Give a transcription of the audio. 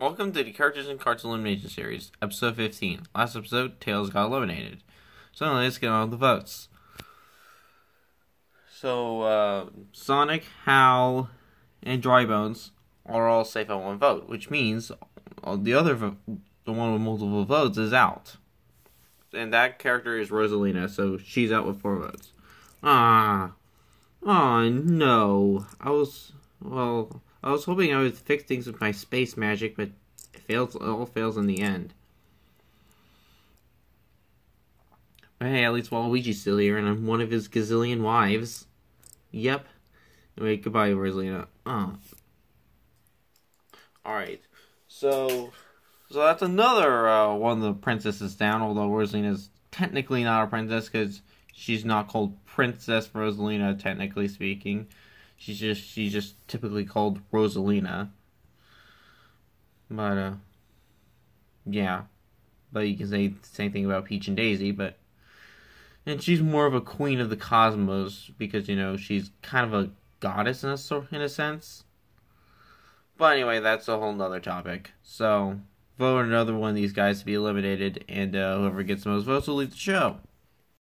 Welcome to the Characters in Karts Elimination Series, episode 15. Last episode, Tails got eliminated. So let's get on the votes. So, uh, Sonic, Hal, and Dry Bones are all safe on one vote, which means the other, vo- the one with multiple votes, is out. And that character is Rosalina, so she's out with four votes. Ah. Oh no. I was, well, I was hoping I would fix things with my space magic, but it fails. It all fails in the end. But hey, at least Waluigi's still here, and I'm one of his gazillion wives. Yep. Wait, goodbye, Rosalina. Oh. Alright. So, so that's another uh, one of the princesses down, although Rosalina's technically not a princess because she's not called Princess Rosalina, technically speaking. She's just she's just typically called Rosalina. But uh yeah. But you can say the same thing about Peach and Daisy, but and she's more of a queen of the cosmos because you know she's kind of a goddess in a in a sense. But anyway, that's a whole nother topic. So vote another one of these guys to be eliminated, and uh, whoever gets the most votes will leave the show.